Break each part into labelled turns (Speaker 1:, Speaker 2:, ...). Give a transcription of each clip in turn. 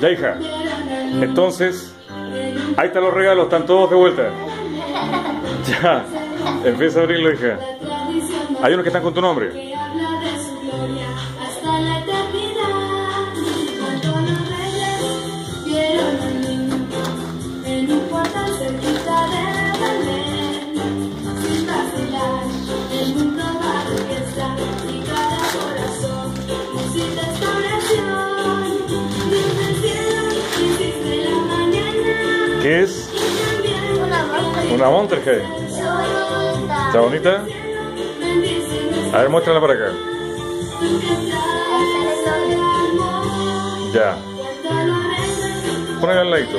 Speaker 1: Ya, hija. Entonces, ahí están los regalos, están todos de vuelta. Ya, empieza a abrirlo, hija. Hay unos que están con tu nombre. ¿Qué es?
Speaker 2: Una
Speaker 1: Monterrey.
Speaker 2: Bonita.
Speaker 1: ¿Está bonita? A ver, muéstrala para acá. Ya. Ponela al ladito.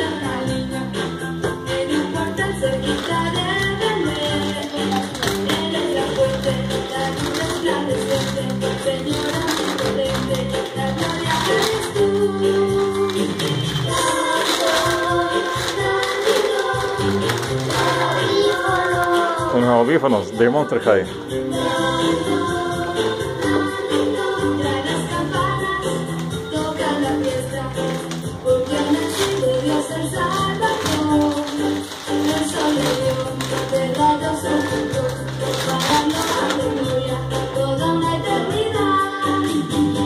Speaker 3: Toda una eternidad.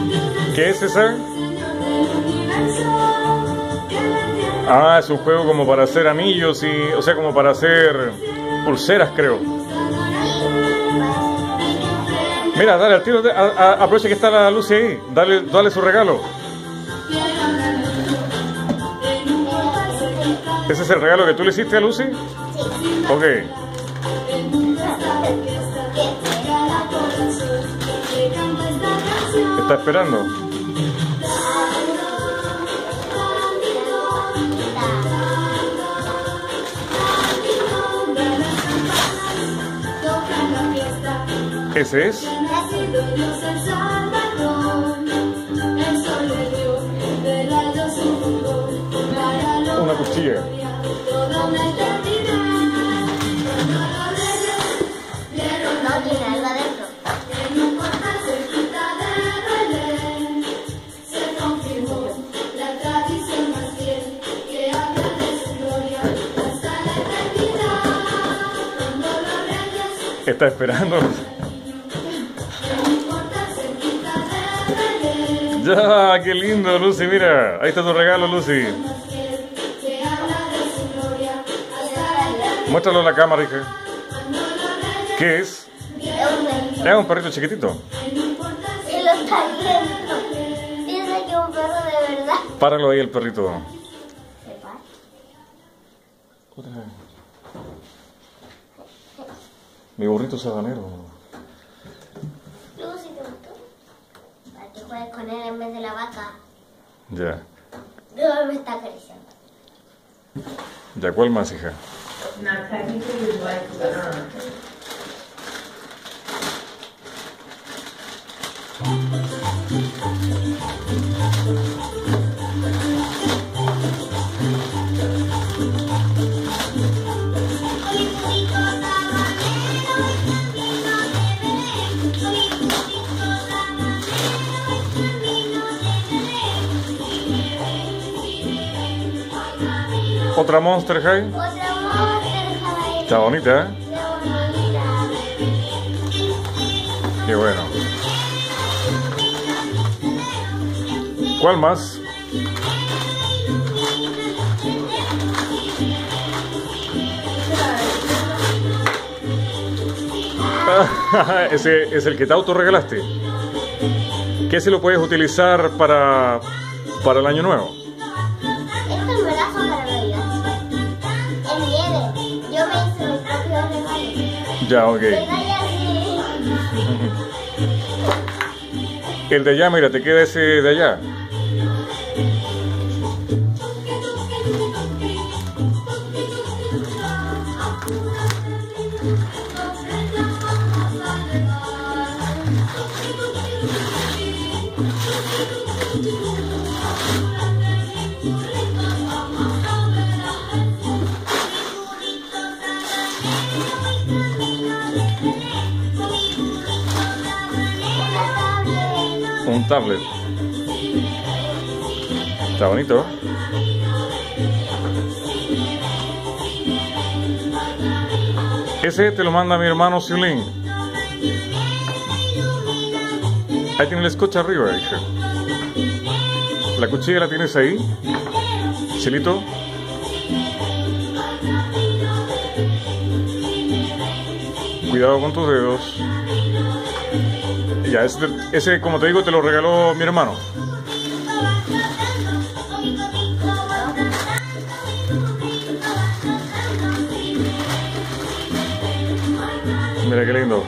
Speaker 3: Dios del
Speaker 1: ¿Qué es ese? Ah, es un juego como para hacer anillos y. O sea, como para hacer pulseras, creo. Mira, dale al tiro. de- a- a- aprovecha que está la Lucy ahí. Dale, dale su regalo. ¿Ese es el regalo que tú le hiciste a Lucy? Ok.
Speaker 3: Está de para lo
Speaker 1: Una cuchilla.
Speaker 3: toda una eternidad. Cuando los reyes vieron
Speaker 2: No tiene algo adentro.
Speaker 3: En un portal cerquita de Belén se confirmó la tradición más fiel que habla de su gloria hasta la eternidad. Cuando los reyes
Speaker 1: Está esperando. Ya, qué lindo, Lucy. Mira, ahí está tu regalo, Lucy. Muéstralo a la cámara, hija. ¿Qué es?
Speaker 2: Es un perrito.
Speaker 1: Chiquitito.
Speaker 2: lo está viendo. Piensa que es un perro de verdad.
Speaker 1: Páralo ahí el perrito. Mi burrito sabanero.
Speaker 2: Lucy, ¿te gustó? Para que juegues con él en vez de la vaca.
Speaker 1: Ya.
Speaker 2: No me está acariciando.
Speaker 1: Ya, ¿cuál más, hija?
Speaker 4: Now, technically, you'd like the, um,
Speaker 1: Otra Monster High.
Speaker 2: Otra Monster High.
Speaker 1: Está bonita, ¿eh?
Speaker 2: Qué
Speaker 1: bueno. ¿Cuál más? Ese es el que te autorregalaste. ¿Qué se lo puedes utilizar para, para el año nuevo? Ya, ok. El de allá, mira, te queda ese de allá. Tablet. Está bonito. Ese te lo manda mi hermano Siulín. Ahí tiene el escocha arriba, hija. La cuchilla la tienes ahí. Chilito. Cuidado con tus dedos. Ese, como te digo, te lo regaló mi hermano. Mira qué lindo.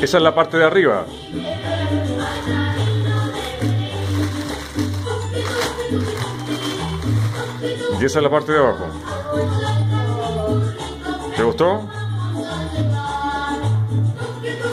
Speaker 1: Esa es la parte de arriba. Y esa es la parte de abajo. ¿Te gustó?